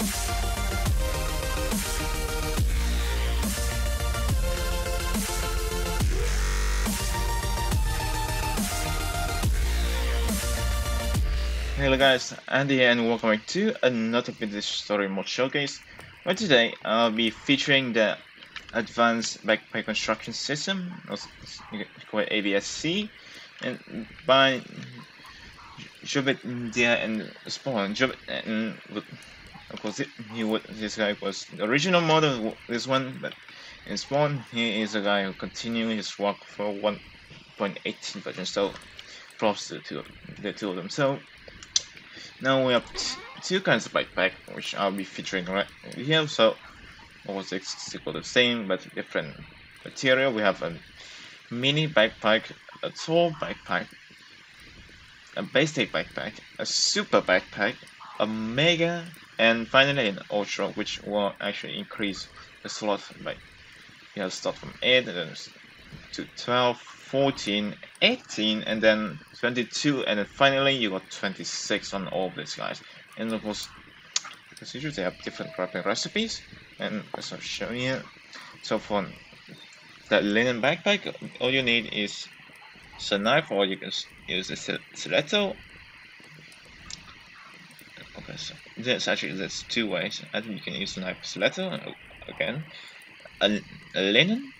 Hello guys, Andy here and welcome back to another Vintage Story Mod Showcase where today I'll be featuring the Advanced Backpack Construction System, called ABSC, and by Jobit Dia and Spawn. Jobit and of course he this guy was the original model, this one, but in Spawn he is a guy who continued his work for 1.18 version, so props to the two, the two of them. So now we have two kinds of backpack, which I'll be featuring right here. So, almost equal the same, but different material. We have a mini backpack, a tall backpack, a basic backpack, a super backpack, a mega, and finally an ultra, which will actually increase the slot by you have start from 8 and then to 12 14, 18, and then 22, and then finally you got 26 on all of these guys. And of course, as usual, they have different crafting recipes, and as I've shown you. So for that linen backpack, all you need is a knife, or you can use a stiletto. So there's actually there's two ways. I think you can use a knife stiletto again. A, a linen,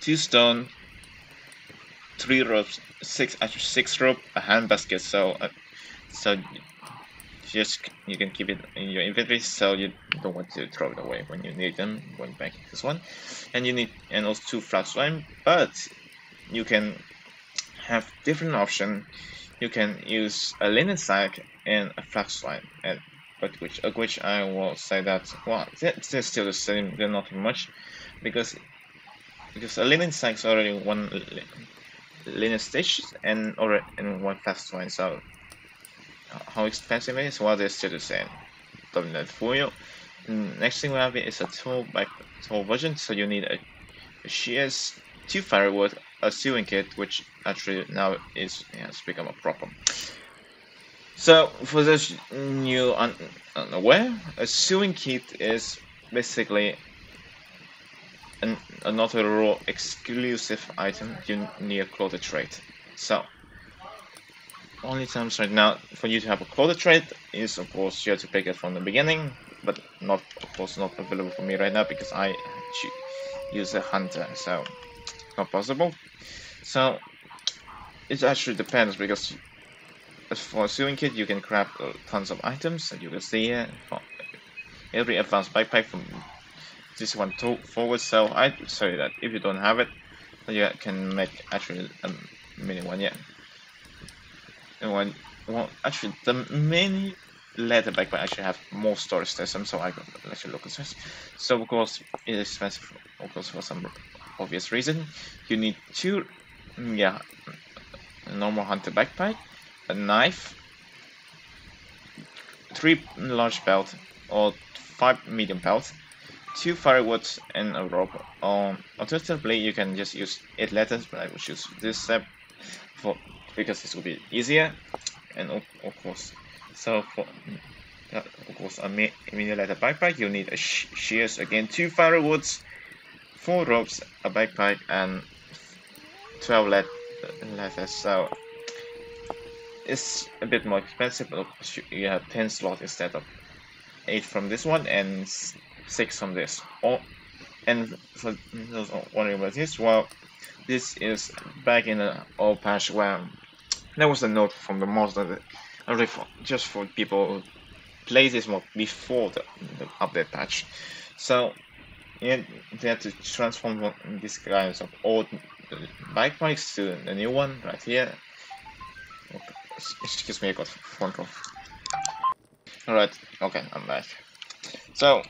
two stone, three ropes, six actually six rope, a hand basket. So uh, so just you can keep it in your inventory so you don't want to throw it away when you need them going back this one and you need and also two flax twine but you can have different option you can use a linen sack and a flax twine and but which which I will say that well they're still the same they're not much because because a linen sack is already one linear stitch and or in one fast one. So how expensive it is? Well, they're still the same. Dominant for you. Next thing we have is a tool back tool version. So you need a, a shears, two firewood, a sewing kit, which actually now is has become a problem. So for those new un unaware, a sewing kit is basically an, another raw exclusive item you need a clothes trait. So, only times right now for you to have a clothes trade is of course you have to pick it from the beginning, but not of course not available for me right now because I use a hunter, so not possible. So it actually depends because for a sewing kit you can grab uh, tons of items and you can see here. Every advanced backpack from this one to forward so I say that if you don't have it you can make actually a mini one yeah. And one well actually the mini leather backpack actually have more storage system so I got actually look at this. So of course it is expensive of course for some obvious reason. You need two yeah normal hunter backpack a knife three large belt or five medium belts two firewoods and a rope. Um, alternatively, you can just use eight letters, but I will choose this step for because this will be easier. And of, course, so for uh, of course a mini letter backpack, you need a sh shears again, two firewoods, four ropes, a backpack, and twelve let letters. So it's a bit more expensive, but you have ten slots instead of eight from this one and six from this. Oh, and for those wondering about this, well, this is back in the old patch where there was a note from the mod that just for people who play this mod before the, the update patch. So yeah, they had to transform these guys of old bike bikes to the new one right here. Excuse me, I got phone call. Alright, okay, I'm back. So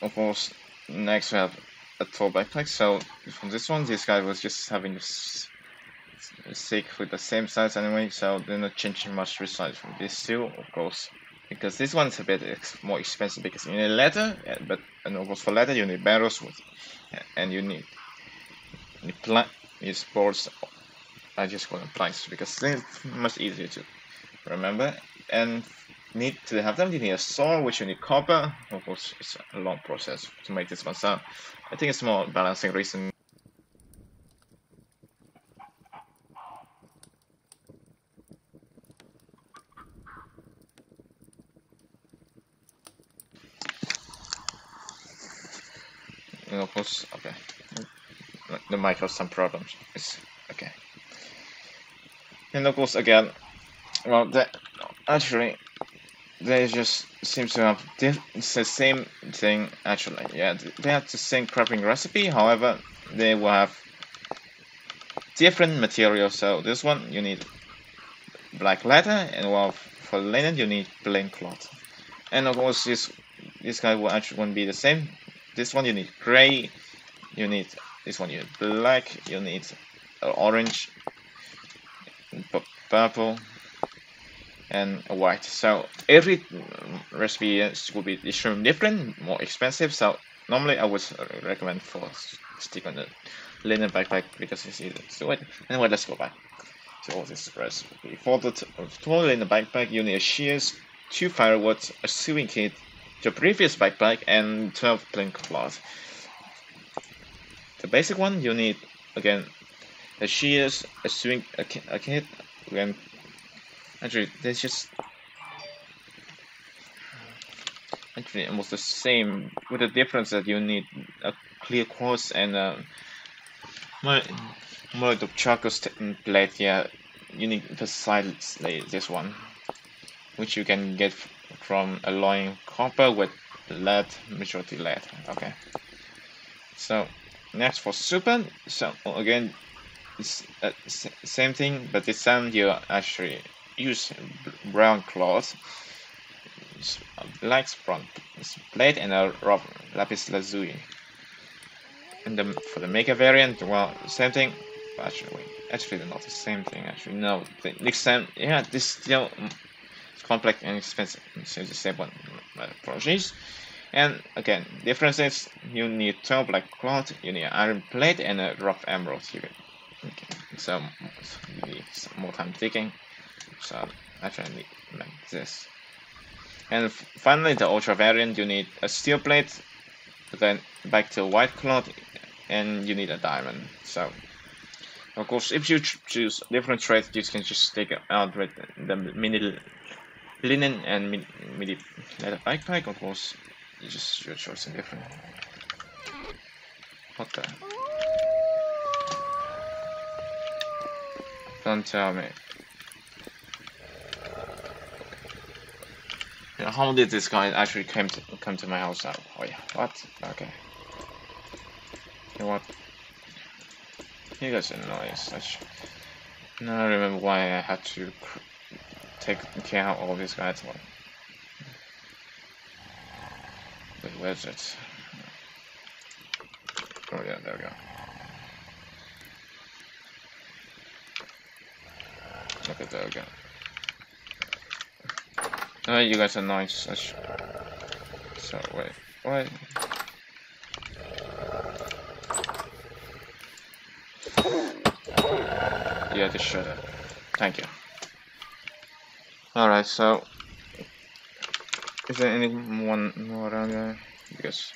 of course, next we have a tall backpack. So from this one, this guy was just having a stick with the same size anyway, so they're not changing much size from this two, of course. Because this one is a bit ex more expensive because you need leather, but and of course for leather you need barrels with, and you need you these boards. I just call them planks because they're much easier to remember. And need to have them, you need a saw, which you need copper. Of course, it's a long process to make this one, so I think it's more balancing reason. And of course, okay, the mic has some problems. It's course, again, well, that actually they just seems to have it's the same thing actually. Yeah, they have the same crafting recipe. However, they will have different materials. So this one you need black leather, and well, for linen you need plain cloth. And of course, this this guy will actually won't be the same. This one you need gray. You need this one you need black. You need orange, purple, and white. So every mm, recipe will be extremely different, more expensive. So normally I would recommend for stick on the linen backpack because it's easy to do it. Anyway, let's go back to all this recipe. For the for linen backpack, you need a shears, two firewood, a sewing kit, your previous backpack, and 12 plain cloth. The basic one, you need again a shears, a sewing a, a kit, again Actually, there's just actually almost the same, with the difference that you need a clear quartz and a more like the charcoal plate. Mm, yeah, you need precisely this one, which you can get from alloying copper with lead, majority lead. Okay. So next for super. So again, it's uh, same thing, but this time you actually use brown cloth, black bronze plate, and a rough lapis lazuli. And the, for the mega variant, well, same thing. Actually, actually, not the same thing. Actually, no. The next time, yeah, this still complex and expensive. So the same one, apologies. And again, difference is you need 12 black cloth, you need iron plate, and a rough emerald here. Okay, so need more time digging. So actually need like this. And finally the ultra variant you need a steel plate, then back to white cloth and you need a diamond. So of course if you choose different trades you can just take out with the mini linen and mini leather backpack of course you just your choice is different. What the? Don't tell me. Yeah, how did this guy actually come to come to my house now? Oh yeah, what? Okay. You know what? You guys are nice. Such. Now I remember why I had to take care of all these guys. But where's it? Oh yeah, there we go. There we go. Oh, you guys are nice. So, wait. What? Yeah, just shut up. Thank you. Alright, so... Is there anyone more around there? Because...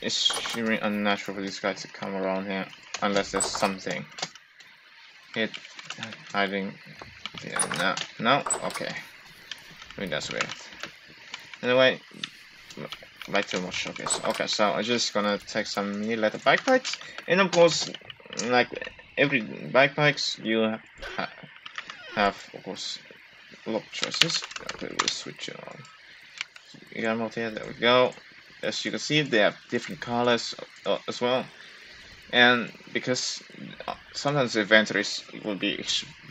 It's really unnatural for these guys to come around here. Unless there's something. Hit hiding. Yeah, no. No? Okay. I mean, that's weird. Anyway, back to more showcase. Okay, so I'm just gonna take some new leather backpacks, and of course, like every backpacks, you ha have, of course, a lot of choices. Okay, we'll switch it on. You got them here. There we go. As you can see, they have different colors uh, as well. And because uh, sometimes the inventories will be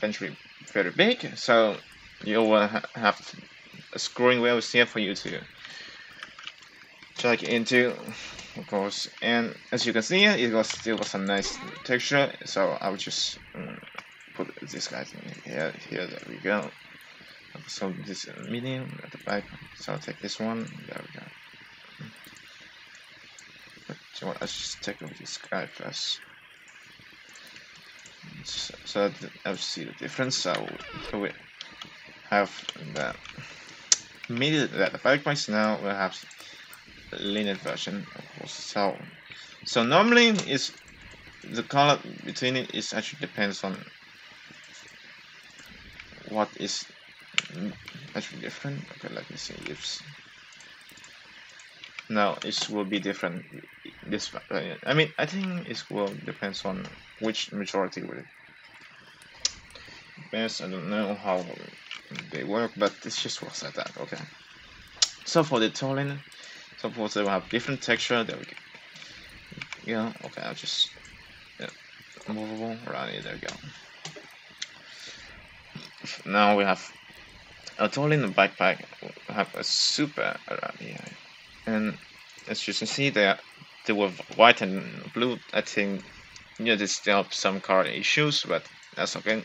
eventually very big, so you will ha have a screwing wheel here for you to check into of course. And as you can see it was still was a nice texture so I will just um, put this guy in here here there we go. So this medium at the back so I'll take this one there we go. But you know let's just take off this guy first so, so I see the difference. So we have the media that the fireplace now will have linear version of course. So so normally is the color between it is actually depends on what is actually different. Okay let me see if now it will be different this uh, I mean I think it will depends on which majority will best I don't know how they work but it just works like that okay. So for the tooling suppose they will uh, have different texture there we go. Yeah okay I'll just yeah, movable it there we go. Now we have a the backpack we have a super around here and as you can see there they were white and blue I think you know, they still have some card issues but that's okay.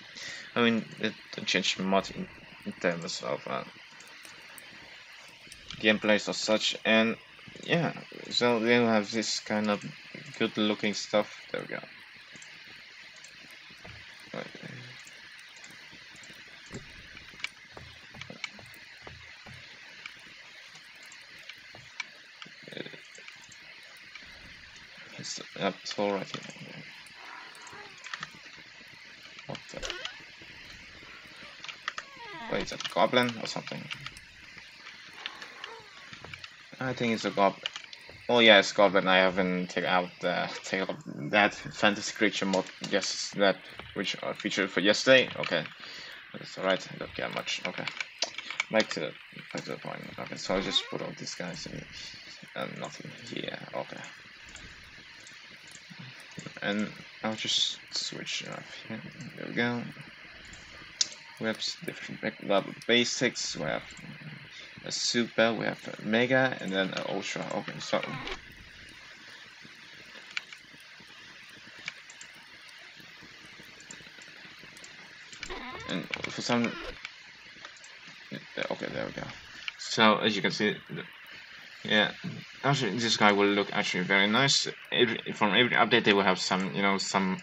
I mean it don't change much in, in terms of uh, gameplays or such. And yeah so they have this kind of good looking stuff. There we go. It's up right here. What the? That a goblin or something? I think it's a goblin. Oh yeah, it's goblin. I haven't taken out the take out that fantasy creature mod. Yes, that which uh, featured for yesterday. Okay, that's alright. I don't care much. Okay, back to the back to the point. Okay, so I just put all these guys in, and nothing here. Okay and I'll just switch it off here. There we go. We have different level basics. We have a super. We have a mega, and then an ultra. Okay, so. And for some, okay, there we go. So as you can see, yeah, actually, this guy will look actually very nice. Every, from every update, they will have some, you know, some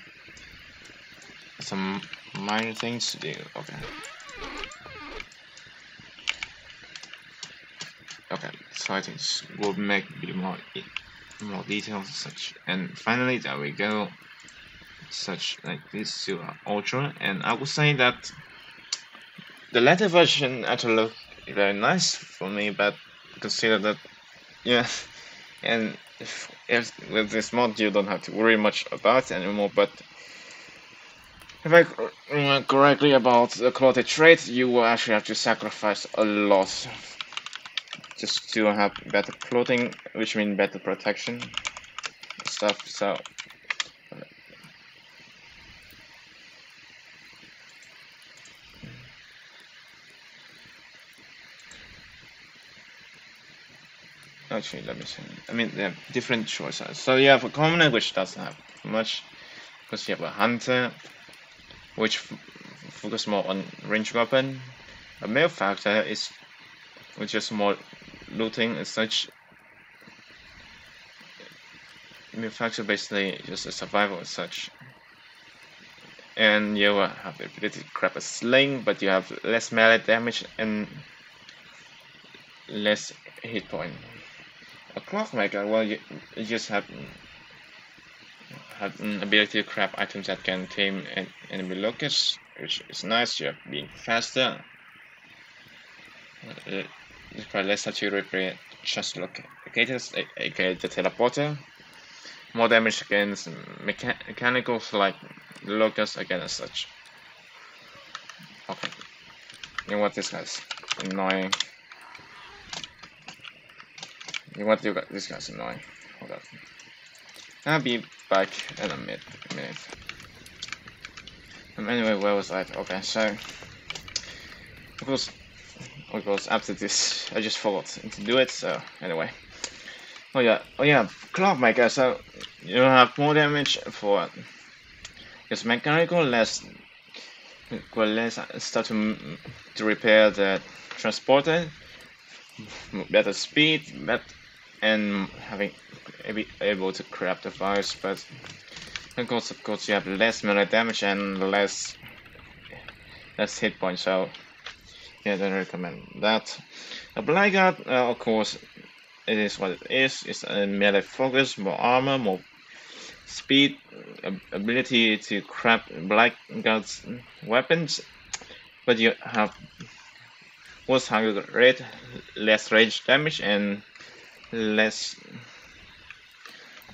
some minor things to do. Okay. Okay, so I think we'll make be more more details such. And finally, there we go. Such like this to Ultra, and I would say that the latter version actually look very nice for me, but consider that yeah, and if, if with this mod you don't have to worry much about anymore, but if I remember mm, correctly about the quality trait, you will actually have to sacrifice a lot just to have better clothing, which means better protection stuff, so. Actually let me see. I mean they have different choices. So you have a commoner which doesn't have much because you have a hunter which focus more on range weapon. A malefactor is which is more looting and such malefactor basically just a survival as such. And you have the ability to grab a sling but you have less melee damage and less hit point. A clockmaker, well, you, you just have have an ability to grab items that can tame enemy locusts, which is nice. You have being faster. Uh, quite less to repair just locators, aka the teleporter. More damage against mecha mechanicals like locusts locust again as such. Okay. You what this guy's annoying. You want this guy's annoying. Hold up. I'll be back in a minute. Minute. Um, anyway, where was I? Okay, so of course, of course, after this, I just forgot to do it. So anyway, oh yeah, oh yeah, Clockmaker. So you have more damage for it's mechanical, less well, less start to to repair the transporter, better speed, better and having able to grab the fires, but of course, of course, you have less melee damage and less less hit points. So yeah, don't recommend that. A Blackguard, uh, of course, it is what it is. It's a melee focus, more armor, more speed, ability to grab Blackguard's weapons, but you have worse hunger rate, less range damage, and less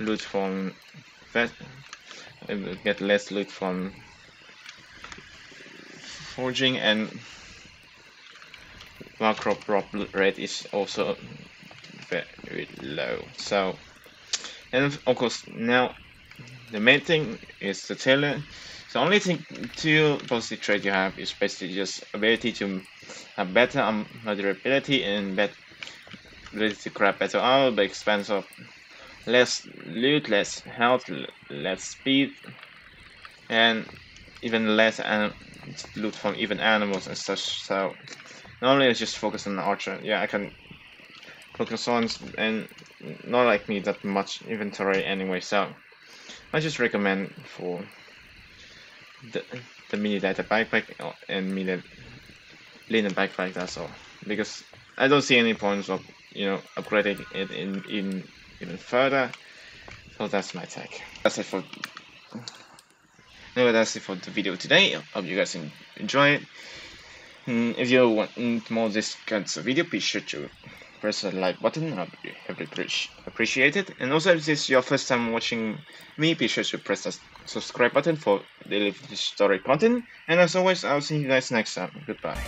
loot from that. Get less loot from forging and macro drop rate is also very low. So, and of course now the main thing is the tailor. The only thing two positive trait you have is basically just ability to have better um, and better ability to grab better armor, but expense of less loot, less health, less speed, and even less loot from even animals and such. So normally I just focus on the archer. Yeah, I can focus on and not like me that much inventory anyway. So I just recommend for the the mini data backpack uh, and mini linen backpack. That's all because I don't see any points of you know upgrading it in in even further. So that's my take. That's it for Anyway, that's it for the video today. Hope you guys enjoy it. Mm, if you want more this kinds of video, be sure to press the like button. I'll be heavily appreciated. And also, if this is your first time watching me, be sure to press the subscribe button for daily story content. And as always, I'll see you guys next time. Goodbye.